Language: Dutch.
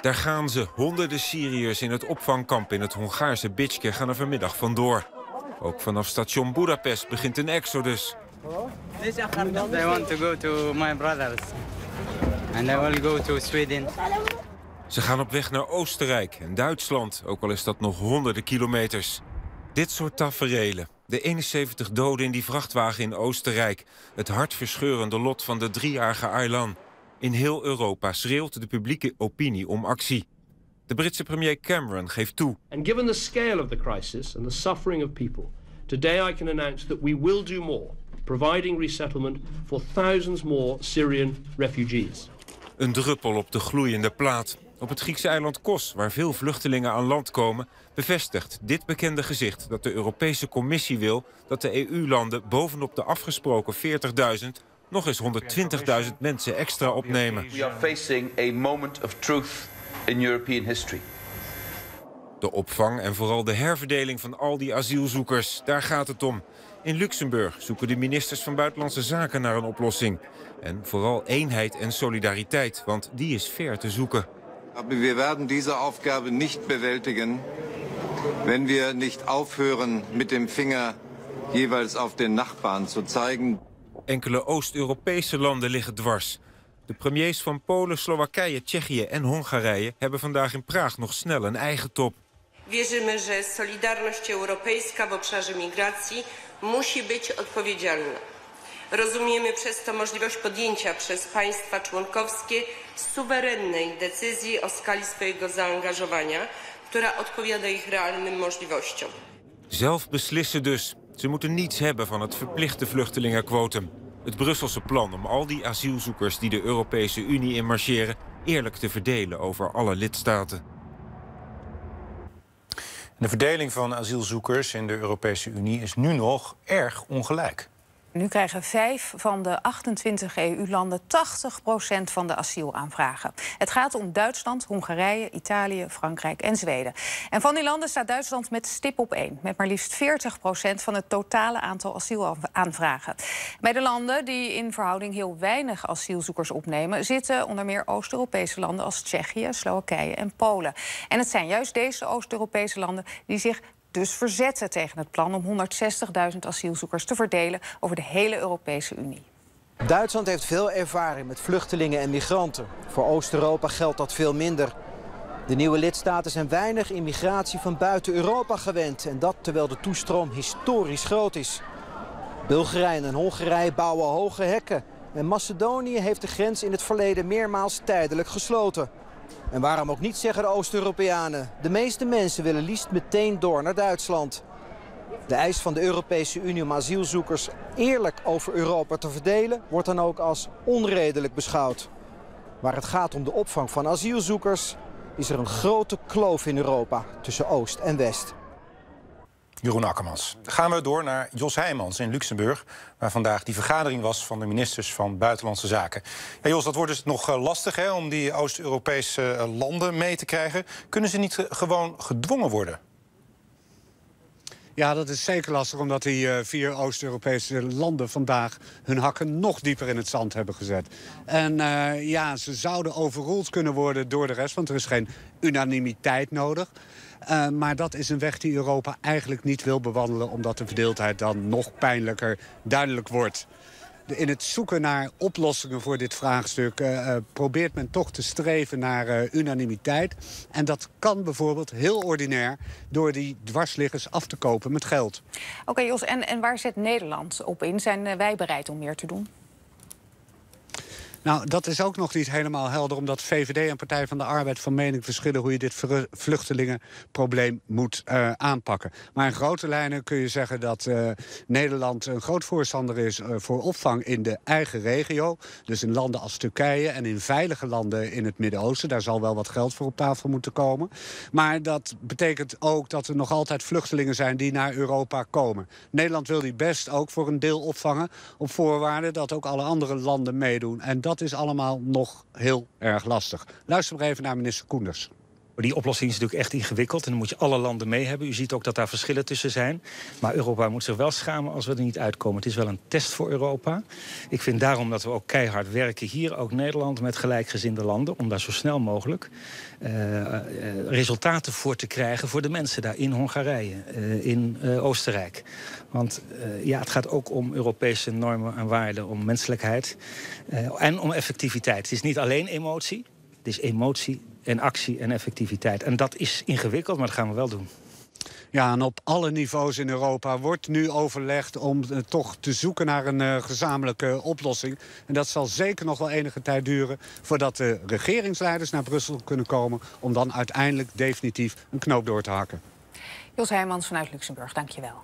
Daar gaan ze. Honderden Syriërs in het opvangkamp in het Hongaarse Bitske gaan er vanmiddag vandoor. Ook vanaf station Budapest begint een exodus. I want to go to my brothers. And I will go to Sweden. Ze gaan op weg naar Oostenrijk en Duitsland, ook al is dat nog honderden kilometers. Dit soort taferelen. De 71 doden in die vrachtwagen in Oostenrijk. Het hartverscheurende lot van de driejarige Aylan. In heel Europa schreeuwt de publieke opinie om actie. De Britse premier Cameron geeft toe. And given the scale of the crisis and the suffering of people, today I can announce that we will do more, providing resettlement for thousands more Syrian refugees. Een druppel op de gloeiende plaat. Op het Griekse eiland Kos, waar veel vluchtelingen aan land komen, bevestigt dit bekende gezicht dat de Europese Commissie wil dat de EU-landen bovenop de afgesproken 40.000 nog eens 120.000 mensen extra opnemen. We are facing a moment of truth in European history. De opvang en vooral de herverdeling van al die asielzoekers, daar gaat het om. In Luxemburg zoeken de ministers van Buitenlandse Zaken naar een oplossing. En vooral eenheid en solidariteit, want die is ver te zoeken. Wir werden diese Aufgabe nicht bewältigen, wenn wir nicht aufhören, mit dem Finger jeweils auf den Nachbarn zu zeigen. Enkele Oost-Europese landen liggen dwars. De premiers van Polen, Slowakije, Tsjechië en Hongarije hebben vandaag in Praag nog snel een eigen top. Wierzymy, że solidarność europejska w obszarze migracji musi być odpowiedzialna. Rozumiemy przez to możliwość podjęcia przez państwa członkowskie suwerennej decyzji o skali swojego zaangażowania, która odpowiada ich realnym możliwościom. Zelf beslissen dus. Ze moeten niets hebben van het verplichte vluchtelingenquotum. Het Brusselse plan om al die asielzoekers die de Europese Unie inmarcheren... eerlijk te verdelen over alle lidstaten. De verdeling van asielzoekers in de Europese Unie is nu nog erg ongelijk. Nu krijgen vijf van de 28 EU-landen 80% van de asielaanvragen. Het gaat om Duitsland, Hongarije, Italië, Frankrijk en Zweden. En van die landen staat Duitsland met stip op één. Met maar liefst 40% van het totale aantal asielaanvragen. Bij de landen die in verhouding heel weinig asielzoekers opnemen... zitten onder meer Oost-Europese landen als Tsjechië, Slowakije en Polen. En het zijn juist deze Oost-Europese landen die zich dus verzetten tegen het plan om 160.000 asielzoekers te verdelen over de hele Europese Unie. Duitsland heeft veel ervaring met vluchtelingen en migranten. Voor Oost-Europa geldt dat veel minder. De nieuwe lidstaten zijn weinig immigratie van buiten Europa gewend. En dat terwijl de toestroom historisch groot is. Bulgarije en Hongarije bouwen hoge hekken. En Macedonië heeft de grens in het verleden meermaals tijdelijk gesloten. En waarom ook niet, zeggen de Oost-Europeanen. De meeste mensen willen liefst meteen door naar Duitsland. De eis van de Europese Unie om asielzoekers eerlijk over Europa te verdelen... wordt dan ook als onredelijk beschouwd. Waar het gaat om de opvang van asielzoekers... is er een grote kloof in Europa tussen Oost en West. Jeroen Akkermans. Gaan we door naar Jos Heijmans in Luxemburg... waar vandaag die vergadering was van de ministers van Buitenlandse Zaken. Ja, Jos, dat wordt dus nog eh, lastig hè, om die Oost-Europese eh, landen mee te krijgen. Kunnen ze niet eh, gewoon gedwongen worden? Ja, dat is zeker lastig, omdat die uh, vier Oost-Europese landen vandaag hun hakken nog dieper in het zand hebben gezet. En uh, ja, ze zouden overroeld kunnen worden door de rest, want er is geen unanimiteit nodig. Uh, maar dat is een weg die Europa eigenlijk niet wil bewandelen... omdat de verdeeldheid dan nog pijnlijker duidelijk wordt in het zoeken naar oplossingen voor dit vraagstuk... Uh, probeert men toch te streven naar uh, unanimiteit. En dat kan bijvoorbeeld heel ordinair... door die dwarsliggers af te kopen met geld. Oké, Jos, en, en waar zet Nederland op in? Zijn wij bereid om meer te doen? Nou, dat is ook nog niet helemaal helder... omdat VVD en Partij van de Arbeid van mening verschillen... hoe je dit vluchtelingenprobleem moet uh, aanpakken. Maar in grote lijnen kun je zeggen dat uh, Nederland... een groot voorstander is uh, voor opvang in de eigen regio. Dus in landen als Turkije en in veilige landen in het Midden-Oosten. Daar zal wel wat geld voor op tafel moeten komen. Maar dat betekent ook dat er nog altijd vluchtelingen zijn... die naar Europa komen. Nederland wil die best ook voor een deel opvangen... op voorwaarde dat ook alle andere landen meedoen. En dat is allemaal nog heel erg lastig. Luister maar even naar minister Koenders. Maar die oplossing is natuurlijk echt ingewikkeld en dan moet je alle landen mee hebben. U ziet ook dat daar verschillen tussen zijn. Maar Europa moet zich wel schamen als we er niet uitkomen. Het is wel een test voor Europa. Ik vind daarom dat we ook keihard werken hier, ook Nederland, met gelijkgezinde landen, om daar zo snel mogelijk uh, uh, resultaten voor te krijgen voor de mensen daar in Hongarije, uh, in Oostenrijk. Want ja, het gaat ook om Europese normen en waarden, om menselijkheid en om effectiviteit. Het is niet alleen emotie, het is emotie en actie en effectiviteit. En dat is ingewikkeld, maar dat gaan we wel doen. Ja, en op alle niveaus in Europa wordt nu overlegd om uh, toch te zoeken naar een uh, gezamenlijke oplossing. En dat zal zeker nog wel enige tijd duren voordat de regeringsleiders naar Brussel kunnen komen om dan uiteindelijk definitief een knoop door te hakken. Jos Heijmans vanuit Luxemburg, dankjewel.